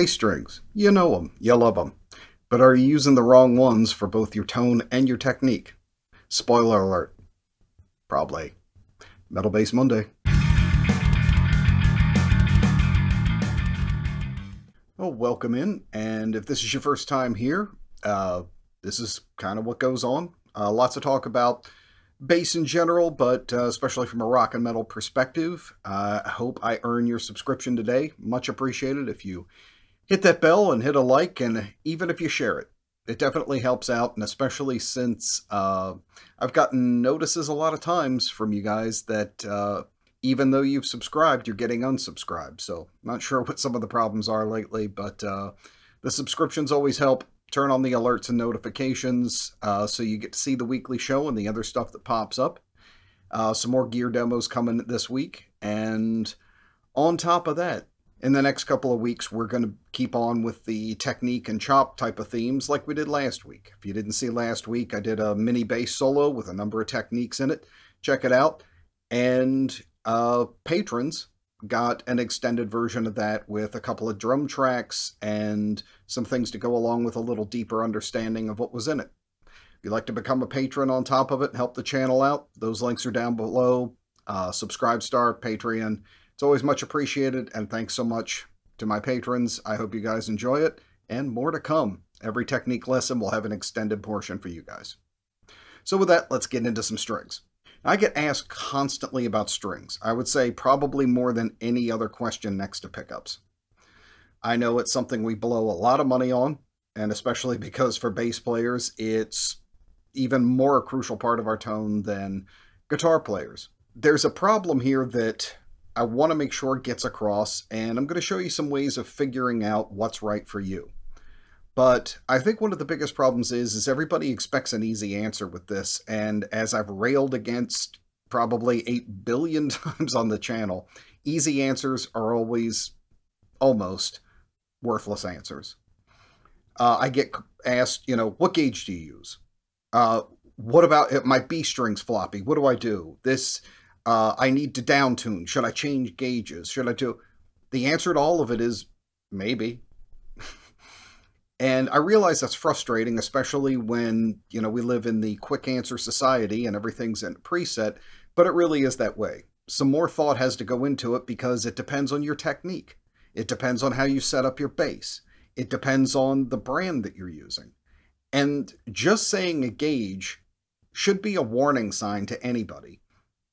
Bass strings, you know them, you love them. But are you using the wrong ones for both your tone and your technique? Spoiler alert. Probably. Metal Bass Monday. Well, welcome in, and if this is your first time here, uh, this is kind of what goes on. Uh, lots of talk about bass in general, but uh, especially from a rock and metal perspective. Uh, I hope I earn your subscription today. Much appreciated if you hit that bell and hit a like, and even if you share it. It definitely helps out, and especially since uh, I've gotten notices a lot of times from you guys that uh, even though you've subscribed, you're getting unsubscribed. So, not sure what some of the problems are lately, but uh, the subscriptions always help. Turn on the alerts and notifications uh, so you get to see the weekly show and the other stuff that pops up. Uh, some more gear demos coming this week. And on top of that, in the next couple of weeks, we're going to keep on with the technique and chop type of themes like we did last week. If you didn't see last week, I did a mini bass solo with a number of techniques in it. Check it out. And uh, patrons got an extended version of that with a couple of drum tracks and some things to go along with a little deeper understanding of what was in it. If you'd like to become a patron on top of it and help the channel out, those links are down below. Uh, Subscribestar, Patreon, it's always much appreciated, and thanks so much to my patrons. I hope you guys enjoy it, and more to come. Every technique lesson will have an extended portion for you guys. So with that, let's get into some strings. I get asked constantly about strings. I would say probably more than any other question next to pickups. I know it's something we blow a lot of money on, and especially because for bass players, it's even more a crucial part of our tone than guitar players. There's a problem here that I want to make sure it gets across, and I'm going to show you some ways of figuring out what's right for you. But I think one of the biggest problems is, is everybody expects an easy answer with this, and as I've railed against probably 8 billion times on the channel, easy answers are always almost worthless answers. Uh, I get asked, you know, what gauge do you use? Uh, what about my B strings floppy? What do I do? This uh, I need to down tune. Should I change gauges? Should I do? The answer to all of it is maybe. and I realize that's frustrating, especially when, you know, we live in the quick answer society and everything's in preset, but it really is that way. Some more thought has to go into it because it depends on your technique. It depends on how you set up your bass. It depends on the brand that you're using. And just saying a gauge should be a warning sign to anybody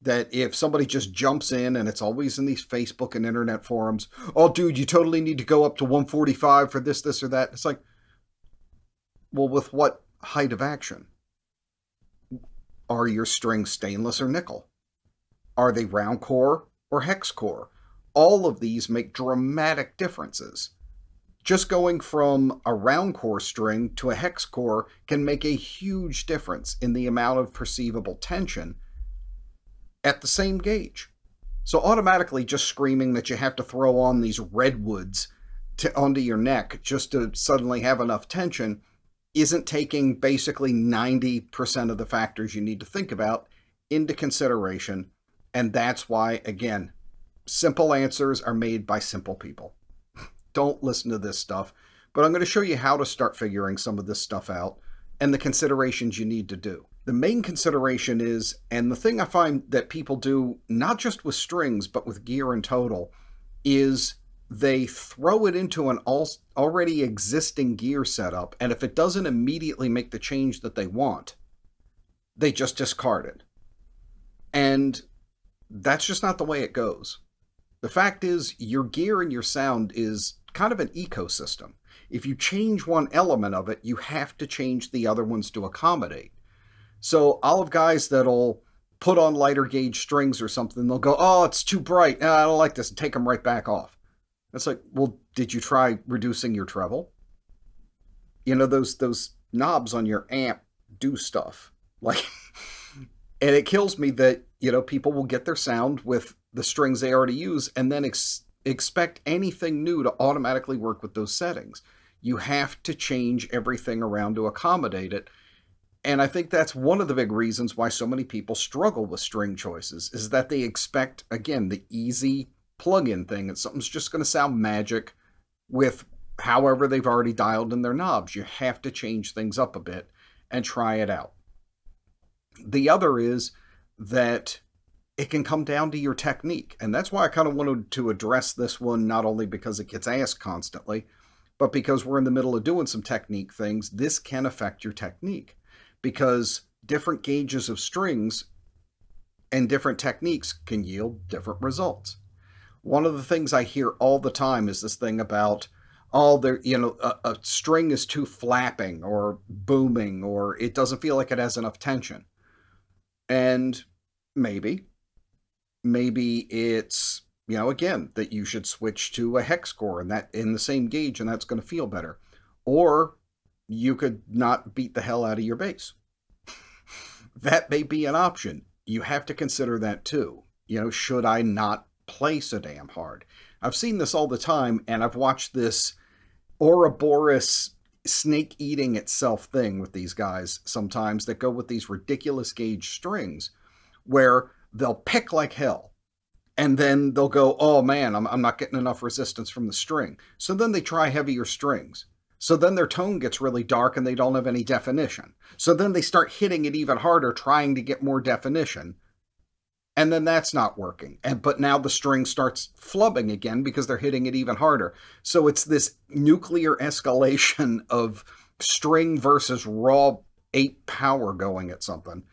that if somebody just jumps in and it's always in these Facebook and internet forums, oh, dude, you totally need to go up to 145 for this, this, or that. It's like, well, with what height of action? Are your strings stainless or nickel? Are they round core or hex core? All of these make dramatic differences. Just going from a round core string to a hex core can make a huge difference in the amount of perceivable tension at the same gauge. So automatically just screaming that you have to throw on these redwoods to, onto your neck just to suddenly have enough tension isn't taking basically 90% of the factors you need to think about into consideration. And that's why, again, simple answers are made by simple people. Don't listen to this stuff. But I'm going to show you how to start figuring some of this stuff out and the considerations you need to do. The main consideration is, and the thing I find that people do, not just with strings, but with gear in total, is they throw it into an already existing gear setup, and if it doesn't immediately make the change that they want, they just discard it. And that's just not the way it goes. The fact is, your gear and your sound is kind of an ecosystem. If you change one element of it, you have to change the other ones to accommodate. So I'll have guys that'll put on lighter gauge strings or something. They'll go, oh, it's too bright. Ah, I don't like this. And take them right back off. It's like, well, did you try reducing your treble? You know, those those knobs on your amp do stuff. Like, and it kills me that, you know, people will get their sound with the strings they already use and then ex expect anything new to automatically work with those settings. You have to change everything around to accommodate it and I think that's one of the big reasons why so many people struggle with string choices is that they expect, again, the easy plug-in thing. And something's just going to sound magic with however they've already dialed in their knobs. You have to change things up a bit and try it out. The other is that it can come down to your technique. And that's why I kind of wanted to address this one, not only because it gets asked constantly, but because we're in the middle of doing some technique things, this can affect your technique. Because different gauges of strings and different techniques can yield different results. One of the things I hear all the time is this thing about, oh, there, you know, a, a string is too flapping or booming or it doesn't feel like it has enough tension. And maybe, maybe it's, you know, again, that you should switch to a hex core and that in the same gauge and that's going to feel better. Or you could not beat the hell out of your bass. that may be an option. You have to consider that too. You know, should I not play so damn hard? I've seen this all the time and I've watched this Ouroboros snake eating itself thing with these guys sometimes that go with these ridiculous gauge strings where they'll pick like hell and then they'll go, oh man, I'm, I'm not getting enough resistance from the string. So then they try heavier strings. So then their tone gets really dark and they don't have any definition. So then they start hitting it even harder, trying to get more definition. And then that's not working. And but now the string starts flubbing again because they're hitting it even harder. So it's this nuclear escalation of string versus raw eight power going at something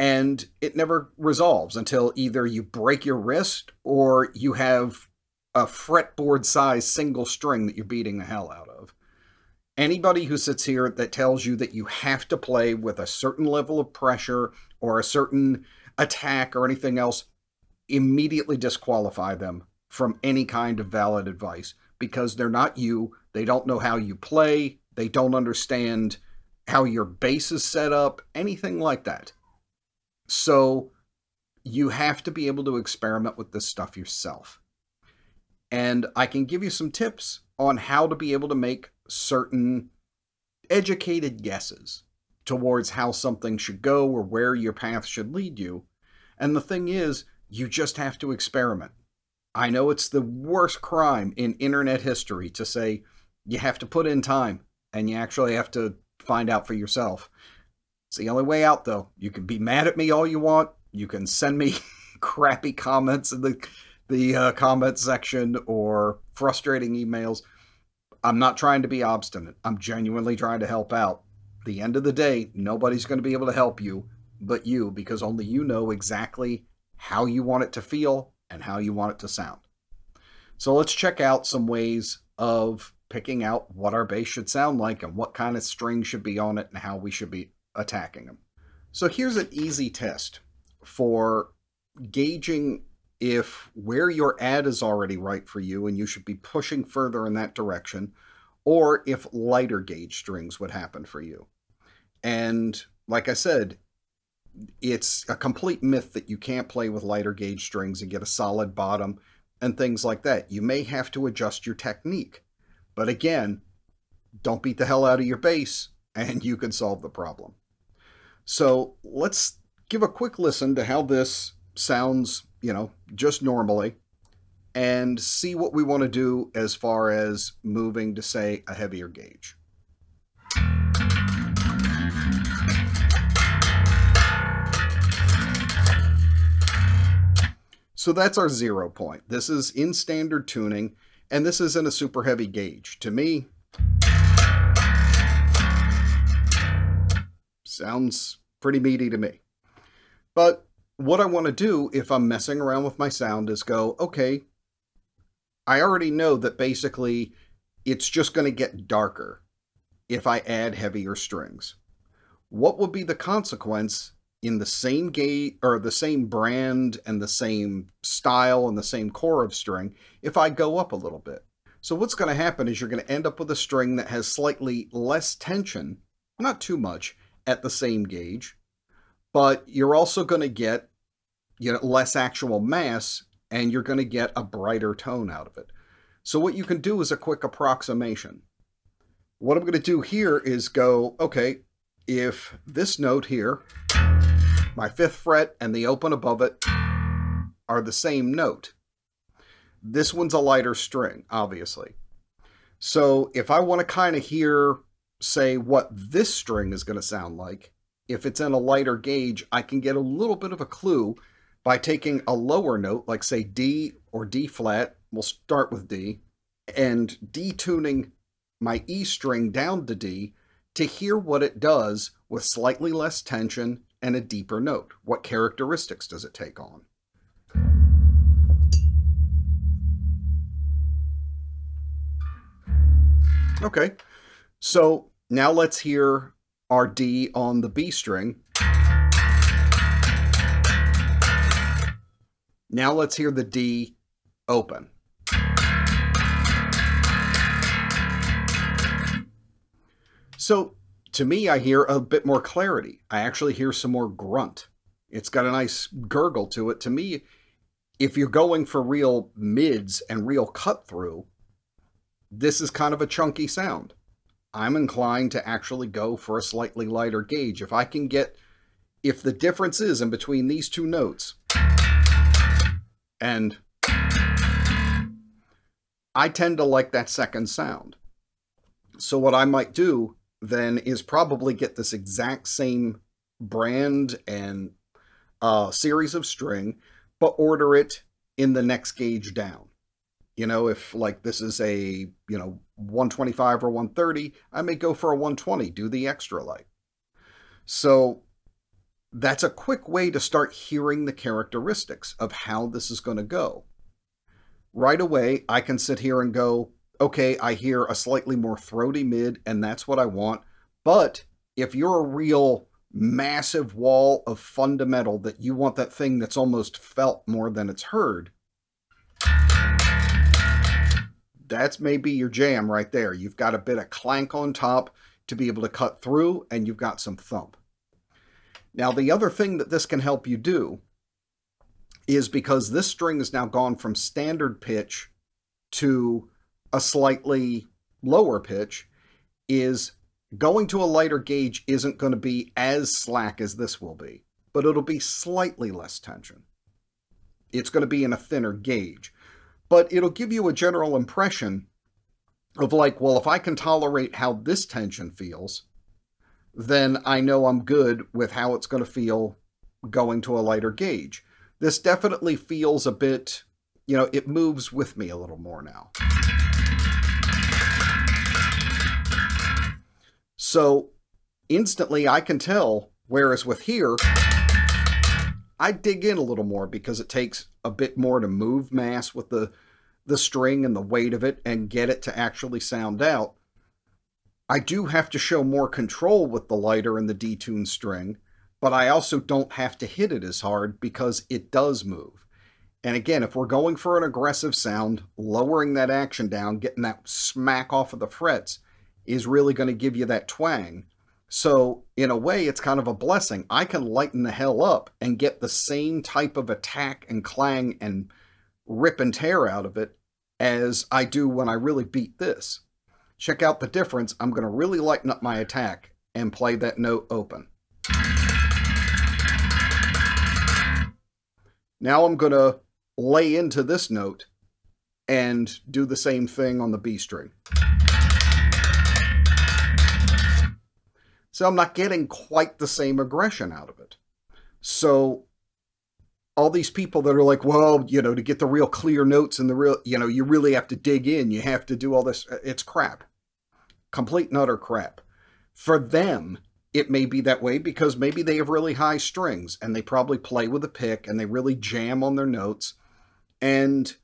and it never resolves until either you break your wrist or you have a fretboard size single string that you're beating the hell out of. Anybody who sits here that tells you that you have to play with a certain level of pressure or a certain attack or anything else, immediately disqualify them from any kind of valid advice because they're not you. They don't know how you play. They don't understand how your bass is set up, anything like that. So you have to be able to experiment with this stuff yourself. And I can give you some tips on how to be able to make certain educated guesses towards how something should go or where your path should lead you. And the thing is, you just have to experiment. I know it's the worst crime in internet history to say you have to put in time and you actually have to find out for yourself. It's the only way out, though. You can be mad at me all you want. You can send me crappy comments in the the uh, comment section or frustrating emails. I'm not trying to be obstinate. I'm genuinely trying to help out. the end of the day, nobody's going to be able to help you but you because only you know exactly how you want it to feel and how you want it to sound. So let's check out some ways of picking out what our bass should sound like and what kind of string should be on it and how we should be attacking them. So here's an easy test for gauging if where your ad is already right for you and you should be pushing further in that direction, or if lighter gauge strings would happen for you. And like I said, it's a complete myth that you can't play with lighter gauge strings and get a solid bottom and things like that. You may have to adjust your technique. But again, don't beat the hell out of your bass and you can solve the problem. So let's give a quick listen to how this sounds, you know, just normally, and see what we want to do as far as moving to, say, a heavier gauge. So that's our zero point. This is in standard tuning, and this is in a super heavy gauge. To me, Sounds pretty meaty to me. But what I want to do if I'm messing around with my sound is go, okay, I already know that basically it's just going to get darker if I add heavier strings. What would be the consequence in the same gauge or the same brand and the same style and the same core of string if I go up a little bit? So what's going to happen is you're going to end up with a string that has slightly less tension, not too much, at the same gauge, but you're also going to get you know less actual mass and you're going to get a brighter tone out of it. So what you can do is a quick approximation. What I'm going to do here is go, okay, if this note here, my fifth fret and the open above it are the same note, this one's a lighter string, obviously. So if I want to kind of hear, say, what this string is going to sound like, if it's in a lighter gauge, I can get a little bit of a clue by taking a lower note, like say D or D flat, we'll start with D, and detuning my E string down to D to hear what it does with slightly less tension and a deeper note. What characteristics does it take on? Okay, so now let's hear our D on the B string. Now let's hear the D open. So to me, I hear a bit more clarity. I actually hear some more grunt. It's got a nice gurgle to it. To me, if you're going for real mids and real cut through, this is kind of a chunky sound. I'm inclined to actually go for a slightly lighter gauge. If I can get, if the difference is in between these two notes, and I tend to like that second sound. So what I might do then is probably get this exact same brand and uh, series of string, but order it in the next gauge down. You know, if like this is a, you know, 125 or 130, I may go for a 120, do the extra light. So that's a quick way to start hearing the characteristics of how this is going to go. Right away, I can sit here and go, okay, I hear a slightly more throaty mid, and that's what I want. But if you're a real massive wall of fundamental that you want that thing that's almost felt more than it's heard, that's maybe your jam right there. You've got a bit of clank on top to be able to cut through, and you've got some thump. Now, the other thing that this can help you do is because this string has now gone from standard pitch to a slightly lower pitch, is going to a lighter gauge isn't going to be as slack as this will be, but it'll be slightly less tension. It's going to be in a thinner gauge, but it'll give you a general impression of like, well, if I can tolerate how this tension feels, then I know I'm good with how it's going to feel going to a lighter gauge. This definitely feels a bit, you know, it moves with me a little more now. So instantly I can tell, whereas with here, I dig in a little more because it takes a bit more to move mass with the, the string and the weight of it and get it to actually sound out. I do have to show more control with the lighter and the detuned string, but I also don't have to hit it as hard because it does move. And again, if we're going for an aggressive sound, lowering that action down, getting that smack off of the frets, is really going to give you that twang. So in a way, it's kind of a blessing. I can lighten the hell up and get the same type of attack and clang and rip and tear out of it as I do when I really beat this. Check out the difference. I'm going to really lighten up my attack and play that note open. Now I'm going to lay into this note and do the same thing on the B string. So I'm not getting quite the same aggression out of it. So all these people that are like, well, you know, to get the real clear notes and the real, you know, you really have to dig in. You have to do all this. It's crap. Complete and utter crap. For them, it may be that way because maybe they have really high strings and they probably play with a pick and they really jam on their notes. And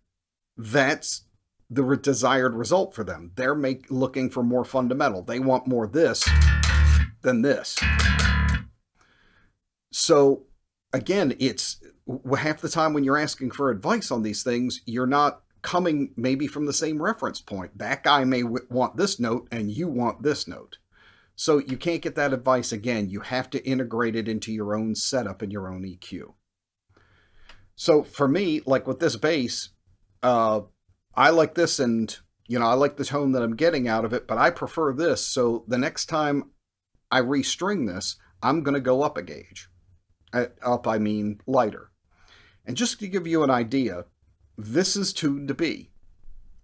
that's the desired result for them. They're make, looking for more fundamental. They want more this than this. So again, it's half the time when you're asking for advice on these things, you're not coming maybe from the same reference point. That guy may want this note and you want this note. So you can't get that advice again. You have to integrate it into your own setup and your own EQ. So for me, like with this bass, uh, I like this and, you know, I like the tone that I'm getting out of it, but I prefer this. So the next time I restring this, I'm going to go up a gauge. Up, I mean lighter. And just to give you an idea, this is tuned to B.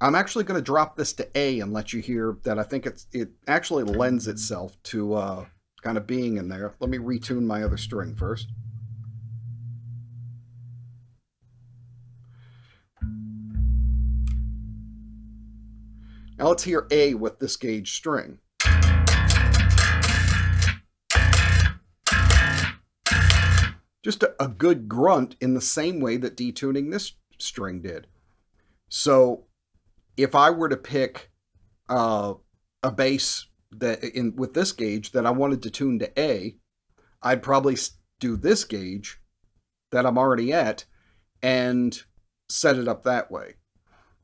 I'm actually going to drop this to A and let you hear that I think it's it actually lends itself to uh, kind of being in there. Let me retune my other string first. Now let's hear A with this gauge string. Just a, a, good grunt in the same way that detuning this string did. So if I were to pick uh, a bass that in with this gauge that I wanted to tune to A, I'd probably do this gauge that I'm already at and set it up that way.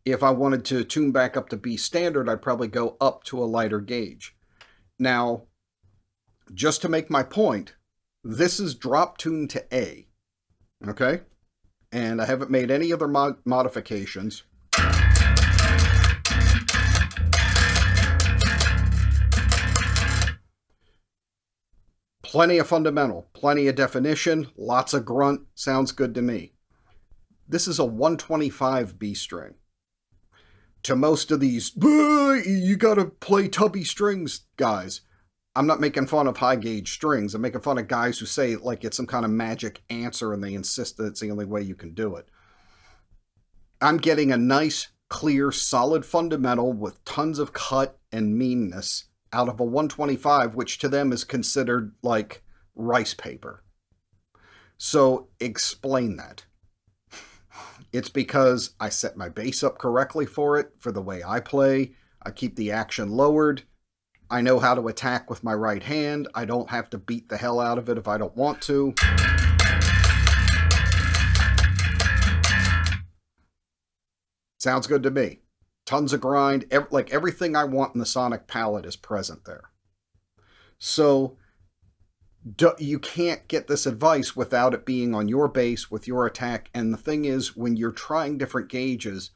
If I wanted to tune back up to B standard, I'd probably go up to a lighter gauge. Now, just to make my point, this is drop tuned to A, okay? And I haven't made any other mod modifications. Plenty of fundamental, plenty of definition, lots of grunt, sounds good to me. This is a 125 B string. To most of these, you gotta play tubby strings guys. I'm not making fun of high gauge strings. I'm making fun of guys who say like it's some kind of magic answer and they insist that it's the only way you can do it. I'm getting a nice, clear, solid fundamental with tons of cut and meanness out of a 125, which to them is considered like rice paper. So explain that. It's because I set my bass up correctly for it, for the way I play. I keep the action lowered. I know how to attack with my right hand. I don't have to beat the hell out of it if I don't want to. Sounds good to me tons of grind, ev like everything I want in the Sonic palette is present there. So do, you can't get this advice without it being on your bass with your attack. And the thing is, when you're trying different gauges,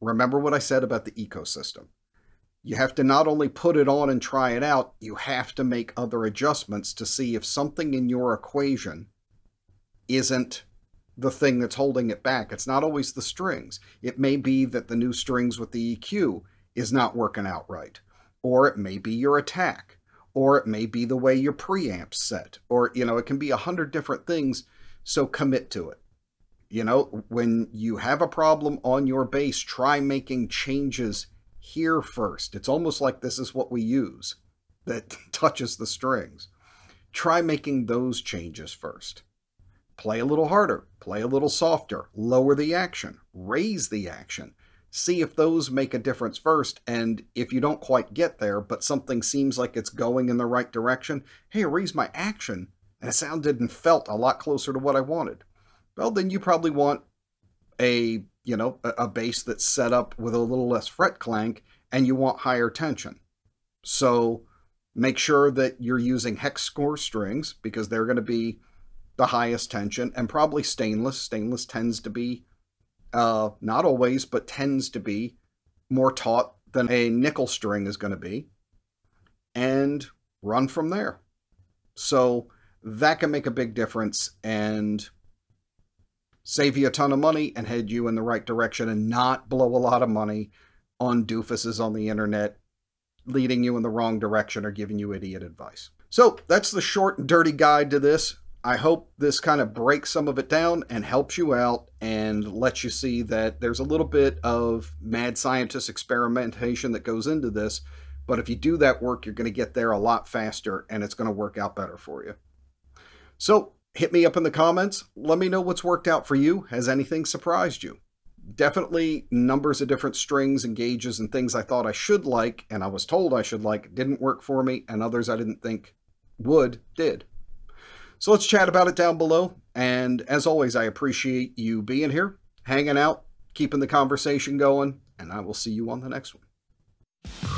remember what I said about the ecosystem. You have to not only put it on and try it out, you have to make other adjustments to see if something in your equation isn't the thing that's holding it back. It's not always the strings. It may be that the new strings with the EQ is not working out right. Or it may be your attack. Or it may be the way your preamp's set. Or, you know, it can be a hundred different things. So commit to it. You know, when you have a problem on your bass, try making changes here first. It's almost like this is what we use that touches the strings. Try making those changes first play a little harder, play a little softer, lower the action, raise the action. See if those make a difference first, and if you don't quite get there, but something seems like it's going in the right direction, hey, raise my action, and it sounded and felt a lot closer to what I wanted. Well, then you probably want a, you know, a, a bass that's set up with a little less fret clank, and you want higher tension. So make sure that you're using hex core strings because they're going to be the highest tension, and probably stainless. Stainless tends to be, uh, not always, but tends to be more taut than a nickel string is going to be, and run from there. So that can make a big difference and save you a ton of money and head you in the right direction and not blow a lot of money on doofuses on the internet leading you in the wrong direction or giving you idiot advice. So that's the short and dirty guide to this. I hope this kind of breaks some of it down and helps you out and lets you see that there's a little bit of mad scientist experimentation that goes into this. But if you do that work, you're going to get there a lot faster and it's going to work out better for you. So hit me up in the comments. Let me know what's worked out for you. Has anything surprised you? Definitely numbers of different strings and gauges and things I thought I should like and I was told I should like didn't work for me and others I didn't think would did. So let's chat about it down below. And as always, I appreciate you being here, hanging out, keeping the conversation going, and I will see you on the next one.